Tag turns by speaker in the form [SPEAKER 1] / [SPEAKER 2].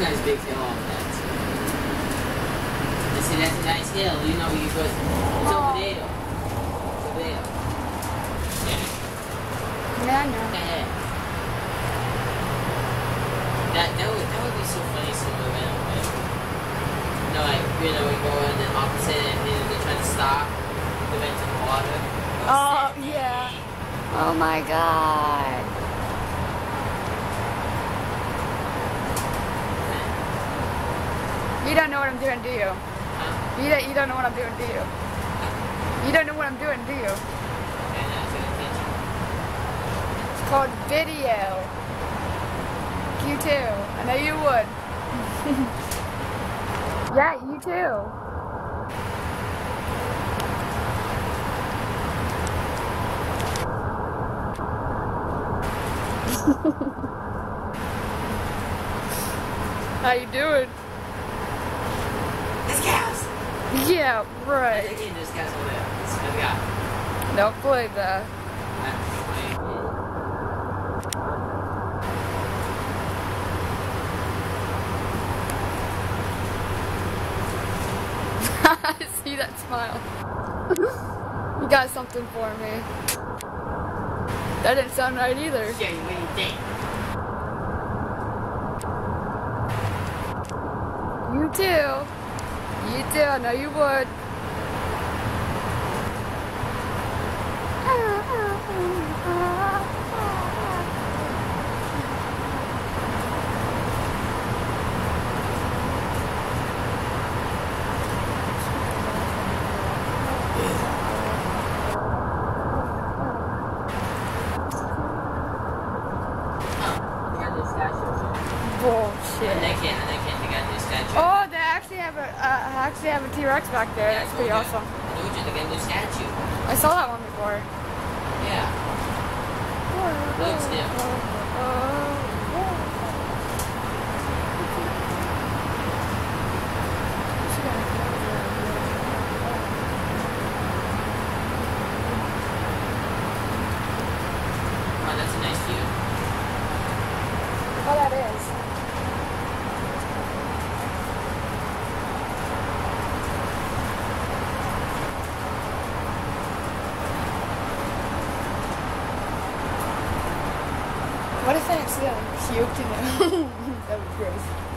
[SPEAKER 1] big hill on that. You see, that's a nice hill. You know, you go. It's over oh. there. It's over there.
[SPEAKER 2] Yeah, I know.
[SPEAKER 1] Yeah. That that would that would be so funny to move in. Like, you know, like you know, we go in the opposite and then they try to stop. They went to the water.
[SPEAKER 2] Oh, yeah. Oh my god. You don't know what I'm doing, do you? You don't, you don't know what I'm doing, do you? You don't know what I'm doing, do you? It's called video. You too. I know you would. yeah, you too. How you doing?
[SPEAKER 1] This cows.
[SPEAKER 2] Yeah, right.
[SPEAKER 1] Again, this cows over there. This other guy.
[SPEAKER 2] Don't play that. I see that smile. you got something for me. That didn't sound right either.
[SPEAKER 1] Yeah, what do you think?
[SPEAKER 2] You too. You too. I know you would.
[SPEAKER 1] Oh, they got this statue. And
[SPEAKER 2] Bullshit.
[SPEAKER 1] they can't, and they can't, they got this statue.
[SPEAKER 2] Oh, actually have a uh, actually have a T-Rex back there.
[SPEAKER 1] Yeah,
[SPEAKER 2] That's pretty
[SPEAKER 1] you.
[SPEAKER 2] awesome.
[SPEAKER 1] I told you, they a new statue.
[SPEAKER 2] I saw that one before.
[SPEAKER 1] Yeah. Looks new. Oh, that's a nice view.
[SPEAKER 2] Oh, that is. What if I accidentally puked in it? that would be gross.